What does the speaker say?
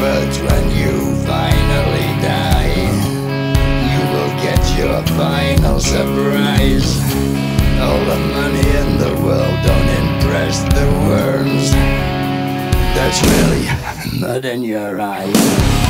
But when you finally die, you will get your final surprise. All the money in the world don't impress the worms. That's really not in your eyes.